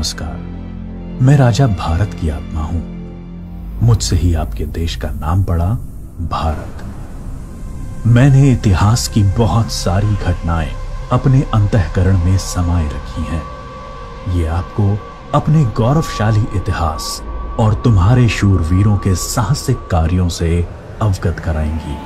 नमस्कार। मैं राजा भारत की आत्मा हूँ। मुझसे ही आपके देश का नाम पड़ा भारत। मैंने इतिहास की बहुत सारी घटनाएँ अपने अंतकरण में समाये रखी हैं। ये आपको अपने गौरवशाली इतिहास और तुम्हारे शूरवीरों के साहसिक कार्यों से अवगत कराएँगी।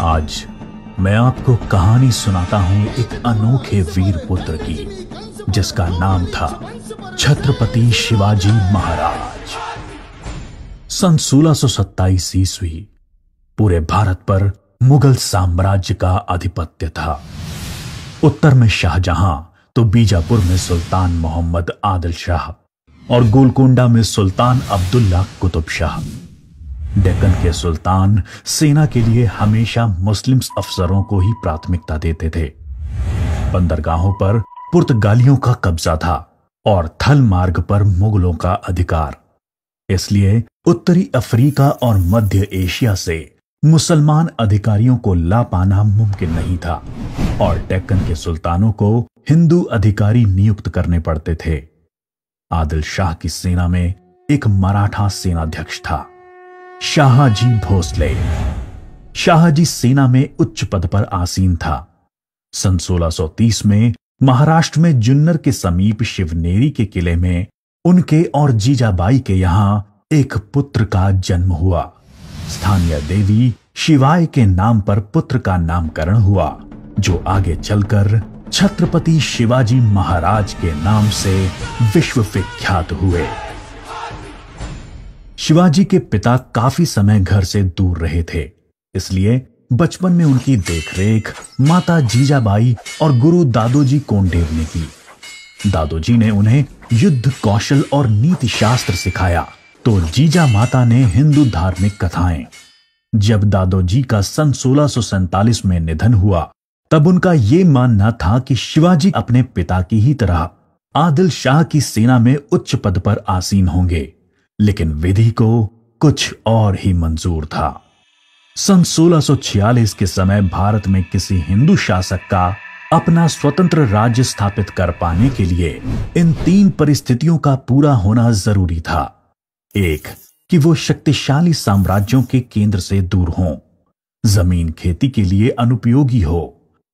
आज मैं आपको कहानी सुनाता हूँ एक अनोखे वीर पुत्र की, जिसका नाम था छत्रपति शिवाजी महाराज। सन 1627 ईस्वी पूरे भारत पर मुगल साम्राज्य का आधिपत्य था। उत्तर में शाहजहां तो बीजापुर में सुल्तान मोहम्मद आदिल शाह और गोलकोंडा में सुल्तान अब्दुल्ला कुतुब शाह। डेक्कन के सुल्तान सेना के लिए हमेशा मुस्लिम अफसरों को ही प्राथमिकता देते थे। बंदरगाहों पर पुर्तगालियों का कब्जा था। और थल मार्ग पर मुगलों का अधिकार। इसलिए उत्तरी अफ्रीका और मध्य एशिया से मुसलमान अधिकारियों को ला पाना मुमकिन नहीं था और डेक्कन के सुल्तानों को हिंदू अधिकारी नियुक्त करने पड़ते थे। आदिल शाह की सेना में एक मराठा सेनाध्यक्ष था। शाहजी भोसले। शाहजी सेना में उच्च पद पर आसीन था। सन 1630 में महाराष्ट्र में जुन्नर के समीप शिवनेरी के किले में उनके और जीजाबाई के यहाँ एक पुत्र का जन्म हुआ। स्थानीय देवी शिवाय के नाम पर पुत्र का नामकरण हुआ, जो आगे चलकर छत्रपति शिवाजी महाराज के नाम से विश्व विख्यात हुए। शिवाजी के पिता काफ़ी समय घर से दूर रहे थे, इसलिए बचपन में उनकी देखरेख, माता जीजाबाई और गुरु दादोजी कोंडेव ने की। दादोजी ने उन्हें युद्ध, कौशल और नीति शास्त्र सिखाया। तो जीजा माता ने हिंदू धार्मिक कथाएँ। जब दादोजी का सन सोलह में निधन हुआ, तब उनका ये मानना था कि शिवाजी अपने पिता की ही तरह आदिल शाह की सेना में उच्च पद पर आसीन होंगे, लेकिन विधि को कुछ और ही मंजूर था। सन 1646 के समय भारत में किसी हिंदू शासक का अपना स्वतंत्र राज्य स्थापित कर पाने के लिए इन तीन परिस्थितियों का पूरा होना ज़रूरी था। एक कि वो शक्तिशाली साम्राज्यों के केंद्र से दूर हों, ज़मीन खेती के लिए अनुपयोगी हो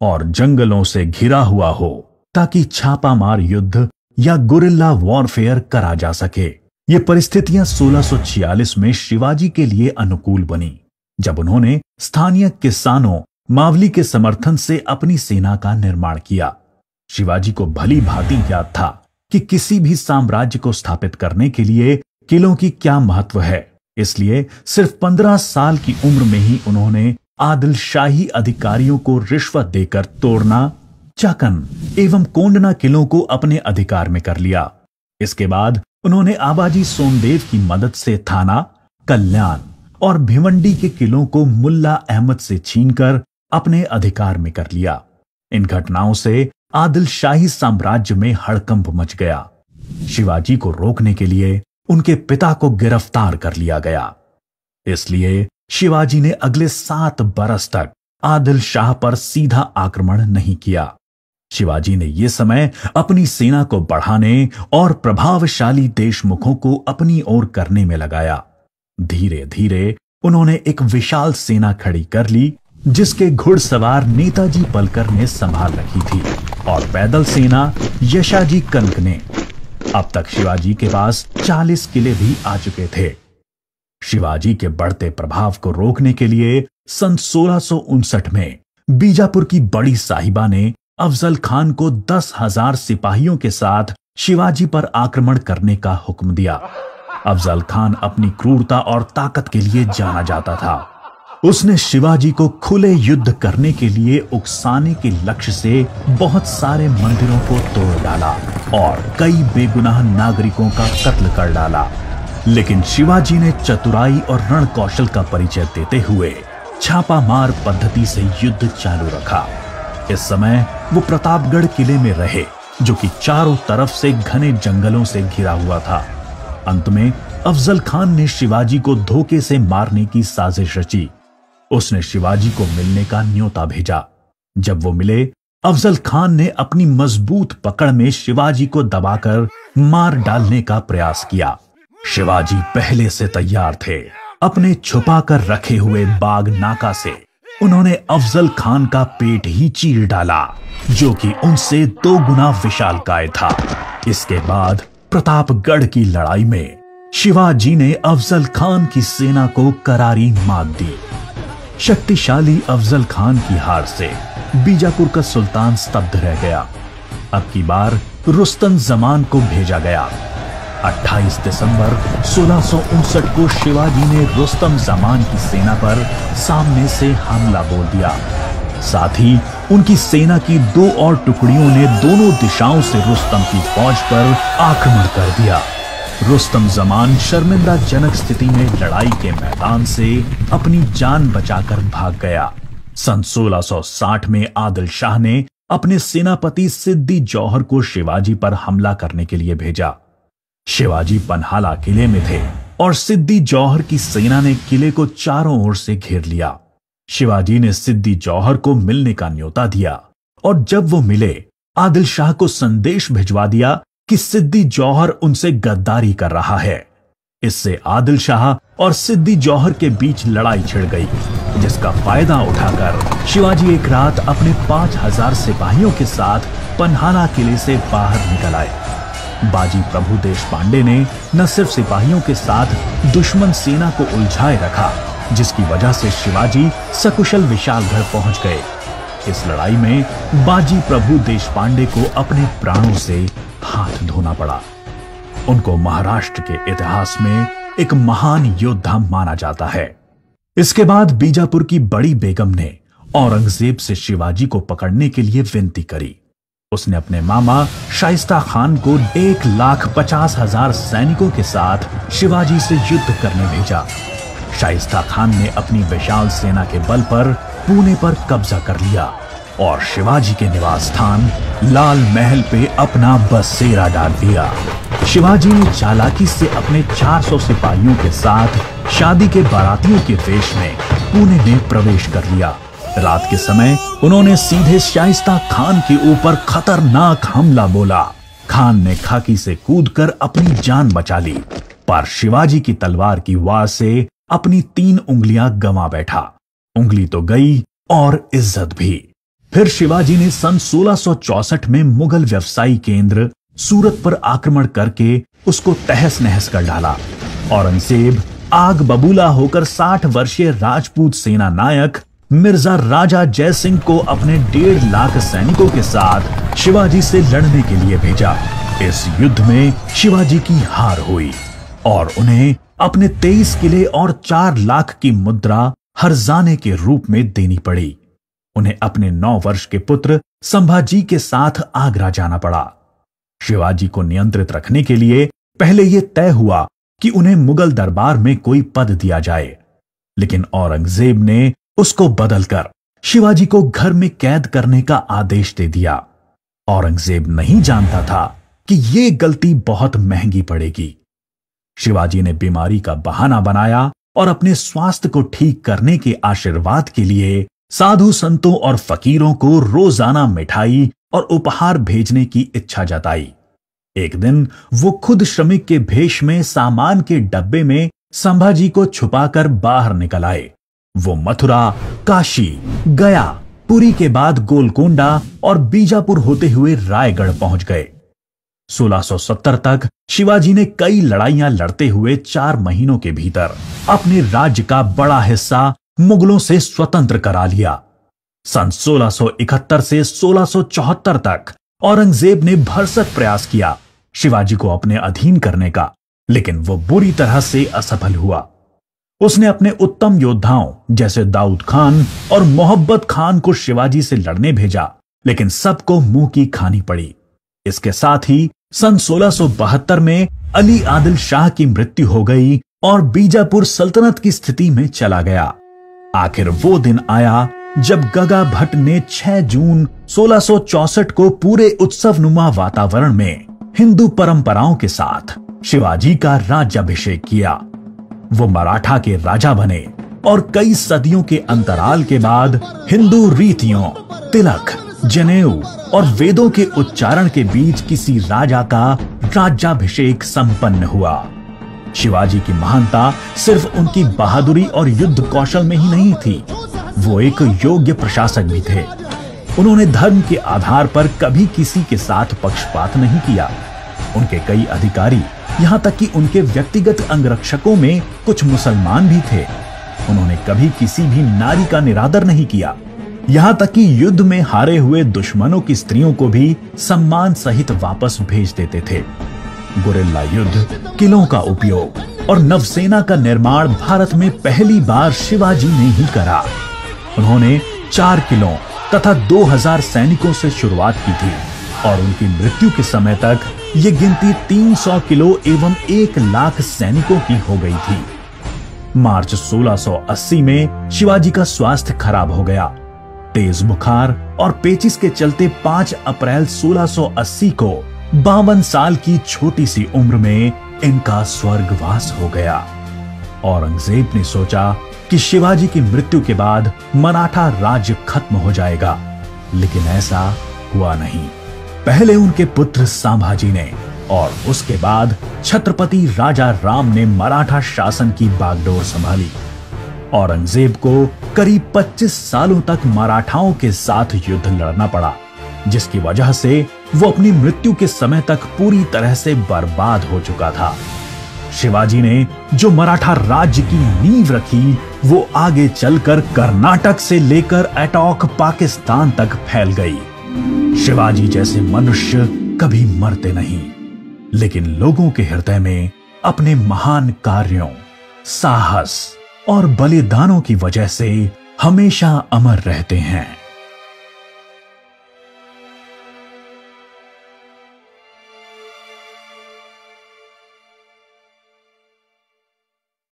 और जंगलों से घिरा हुआ हो ताकि छापामार युद्ध या गुरिल्ला वॉरफेयर करा जा सके। ये परिस्थितियाँ 1646 में शिवाजी के लिए अनुकूल बनी। जब उन्होंने स्थानीय किसानों मावली के समर्थन से अपनी सेना का निर्माण किया। शिवाजी को भली भांति याद था कि किसी भी साम्राज्य को स्थापित करने के लिए किलों की क्या महत्व है। इसलिए सिर्फ़ पंद्रह साल की उम्र में ही उन्होंने आदिलशाही अधिकारियों को रिश्वत देकर तोड़ना, चाकन एवं कोंडना किलों को अपने अधिकार में कर लिया। इसके बाद उन्होंने आबाजी सोमदेव की मदद से थाना कल्याण और भिवंडी के किलों को मुल्ला अहमद से छीनकर अपने अधिकार में कर लिया। इन घटनाओं से आदिल शाही साम्राज्य में हड़कंप मच गया। शिवाजी को रोकने के लिए उनके पिता को गिरफ़्तार कर लिया गया। इसलिए शिवाजी ने अगले सात बरस तक आदिल शाह पर सीधा आक्रमण नहीं किया। शिवाजी ने यह समय अपनी सेना को बढ़ाने और प्रभावशाली देशमुखों को अपनी ओर करने में लगाया। धीरे धीरे उन्होंने एक विशाल सेना खड़ी कर ली, जिसके घुड़सवार नेताजी पलकर ने संभाल रखी थी, और पैदल सेना यशाजी कनक ने। अब तक शिवाजी के पास 40 किले भी आ चुके थे। शिवाजी के बढ़ते प्रभाव को रोकने के लिए सन सोलह में बीजापुर की बड़ी साहिबा ने अफजल खान को दस हज़ार सिपाहियों के साथ शिवाजी पर आक्रमण करने का हुक्म दिया। अफजल खान अपनी क्रूरता और ताकत के लिए जाना जाता था। उसने शिवाजी को खुले युद्ध करने के लिए उकसाने के लक्ष्य से बहुत सारे मंदिरों को तोड़ डाला और कई बेगुनाह नागरिकों का कत्ल कर डाला। लेकिन शिवाजी ने चतुराई और रण कौशल का परिचय देते हुए छापामार पद्धति से युद्ध चालू रखा। इस समय वो प्रतापगढ़ किले में रहे, जो कि चारों तरफ़ से घने जंगलों से घिरा हुआ था। अंत में अफजल खान ने शिवाजी को धोखे से मारने की साजिश रची। उसने शिवाजी को मिलने का न्योता भेजा। जब वो मिले, अफजल खान ने अपनी मज़बूत पकड़ में शिवाजी को दबाकर मार डालने का प्रयास किया। शिवाजी पहले से तैयार थे। अपने छुपा कर रखे हुए बाग नाका से उन्होंने अफजल खान का पेट ही चीर डाला, जो कि उनसे दो गुना विशाल काय था। इसके बाद प्रतापगढ़ की लड़ाई में शिवाजी ने अफजल खान की सेना को करारी मात दी। शक्तिशाली अफजल खान की हार से बीजापुर का सुल्तान स्तब्ध रह गया। अब की बार रुस्तम जमान को भेजा गया। 28 दिसंबर सोलह को शिवाजी ने रुस्तम जमान की सेना पर सामने से हमला बोल दिया। साथ ही उनकी सेना की दो और टुकड़ियों ने दोनों दिशाओं से रुस्तम की फौज पर आक्रमण कर दिया। रुस्तम जमान शर्मिंदाजनक स्थिति में लड़ाई के मैदान से अपनी जान बचाकर भाग गया। सन 1660 में आदिल शाह ने अपने सेनापति सिद्दी जौहर को शिवाजी पर हमला करने के लिए भेजा। शिवाजी पनहाला किले में थे और सिद्दी जौहर की सेना ने किले को चारों ओर से घेर लिया। शिवाजी ने सिद्दी जौहर को मिलने का न्योता दिया, और जब वो मिले, आदिल शाह को संदेश भिजवा दिया कि सिद्दी जौहर उनसे गद्दारी कर रहा है। इससे आदिल शाह और सिद्दी जौहर के बीच लड़ाई छिड़ गई, जिसका फ़ायदा उठाकर शिवाजी एक रात अपने पाँच हज़ार सिपाहियों के साथ पन्हाना किले से बाहर निकल आए। बाजी प्रभु देश पांडे ने न सिर्फ़ सिपाहियों के साथ दुश्मन सेना को उलझाए रखा जिसकी वजह से शिवाजी सकुशल विशालगढ़ पहुँच गए। इस लड़ाई में बाजी प्रभु देश को अपने प्राणों से हाथ धोना पड़ा। उनको महाराष्ट्र के इतिहास में एक महान योद्धा माना जाता है। इसके बाद बीजापुर की बड़ी बेगम ने औरंगज़ेब से शिवाजी को पकड़ने के लिए विनती करी। उसने अपने मामा शाइस्ता खान को एक लाख पचास हज़ार सैनिकों के साथ शिवाजी से युद्ध करने भेजा। शाइस्ता खान ने अपनी विशाल सेना के बल पर पुणे पर कब्जा कर लिया और शिवाजी के निवास स्थान लाल महल पे अपना बसेरा डाल दिया। शिवाजी ने चालाकी से अपने 400 सिपाहियों के साथ शादी के बारातियों के वेश में पुणे में प्रवेश कर लिया। रात के समय उन्होंने सीधे शाइस्ता खान के ऊपर खतरनाक हमला बोला। खान ने खाकी से कूदकर अपनी जान बचा ली, पर शिवाजी की तलवार की वार से अपनी तीन उंगलियाँ गंवा बैठा। उंगली तो गई और इज़्ज़त भी। फिर शिवाजी ने सन 1664 में मुगल व्यवसायी केंद्र सूरत पर आक्रमण करके उसको तहस नहस कर डाला। औरंगज़ेब आग बबूला होकर 60 वर्षीय राजपूत सेना नायक मिर्ज़ा राजा जय सिंह को अपने डेढ़ लाख सैनिकों के साथ शिवाजी से लड़ने के लिए भेजा। इस युद्ध में शिवाजी की हार हुई और उन्हें अपने तेईस किले और चार लाख की मुद्रा हरजाने के रूप में देनी पड़ी। उन्हें अपने नौ वर्ष के पुत्र संभाजी के साथ आगरा जाना पड़ा। शिवाजी को नियंत्रित रखने के लिए पहले यह तय हुआ कि उन्हें मुगल दरबार में कोई पद दिया जाए। लेकिन औरंगज़ेब ने उसको बदलकर शिवाजी को घर में कैद करने का आदेश दे दिया। औरंगज़ेब नहीं जानता था कि यह गलती बहुत महँगी पड़ेगी। शिवाजी ने बीमारी का बहाना बनाया और अपने स्वास्थ्य को ठीक करने के आशीर्वाद के लिए साधु संतों और फकीरों को रोज़ाना मिठाई और उपहार भेजने की इच्छा जताई। एक दिन वो खुद श्रमिक के भेष में सामान के डब्बे में संभाजी को छुपाकर बाहर निकल आए। वो मथुरा, काशी, गया, पुरी के बाद गोलकोंडा और बीजापुर होते हुए रायगढ़ पहुँच गए। 1670 तक शिवाजी ने कई लड़ाइयाँ लड़ते हुए चार महीनों के भीतर अपने राज्य का बड़ा हिस्सा मुगलों से स्वतंत्र करा लिया। सन 1671 से 1674 तक औरंगज़ेब ने भरसक प्रयास किया शिवाजी को अपने अधीन करने का, लेकिन वो बुरी तरह से असफल हुआ। उसने अपने उत्तम योद्धाओं जैसे दाऊद खान और मोहब्बत खान को शिवाजी से लड़ने भेजा, लेकिन सबको मुँह की खानी पड़ी। इसके साथ ही सन 1672 में अली आदिल शाह की मृत्यु हो गई और बीजापुर सल्तनत की स्थिति में चला गया। आखिर वो दिन आया जब गगा भट्ट ने 6 जून 1664 को पूरे उत्सव नुमा वातावरण में हिंदू परंपराओं के साथ शिवाजी का राज्याभिषेक किया। वो मराठा के राजा बने और कई सदियों के अंतराल के बाद हिंदू रीतियों, तिलक जनेऊ और वेदों के उच्चारण के बीच किसी राजा का राज्याभिषेक संपन्न हुआ। शिवाजी की महानता सिर्फ़ उनकी बहादुरी और युद्ध कौशल में ही नहीं थी, वो एक योग्य प्रशासक भी थे। उन्होंने धर्म के आधार पर कभी किसी के साथ पक्षपात नहीं किया। उनके कई अधिकारी यहाँ तक कि उनके व्यक्तिगत अंगरक्षकों में कुछ मुसलमान भी थे। उन्होंने कभी किसी भी नारी का निरादर नहीं किया। यहाँ तक कि युद्ध में हारे हुए दुश्मनों की स्त्रियों को भी सम्मान सहित वापस भेज देते थे। गुरिल्ला युद्ध किलों का उपयोग और नवसेना का निर्माण भारत में पहली बार शिवाजी ने ही करा। उन्होंने चार किलों तथा 2000 सैनिकों से शुरुआत की थी और उनकी मृत्यु के समय तक ये गिनती 300 किलो एवं एक लाख सैनिकों की हो गई थी। मार्च 1680 में शिवाजी का स्वास्थ्य खराब हो गया तेज बुखार और पेचिस के चलते 5 अप्रैल 1680 को बावन साल की छोटी सी उम्र में इनका स्वर्गवास हो गया। औरंगज़ेब ने सोचा कि शिवाजी की मृत्यु के बाद मराठा राज्य खत्म हो जाएगा, लेकिन ऐसा हुआ नहीं। पहले उनके पुत्र सांभाजी ने और उसके बाद छत्रपति राजा राम ने मराठा शासन की बागडोर संभाली। औरंगज़ेब को करीब 25 सालों तक मराठाओं के साथ युद्ध लड़ना पड़ा, जिसकी वजह से वो अपनी मृत्यु के समय तक पूरी तरह से बर्बाद हो चुका था। शिवाजी ने जो मराठा राज्य की नींव रखी, वो आगे चलकर कर्नाटक से लेकर एटॉक पाकिस्तान तक फैल गई। शिवाजी जैसे मनुष्य कभी मरते नहीं, लेकिन लोगों के हृदय में अपने महान कार्यों, साहस और बलिदानों की वजह से हमेशा अमर रहते हैं।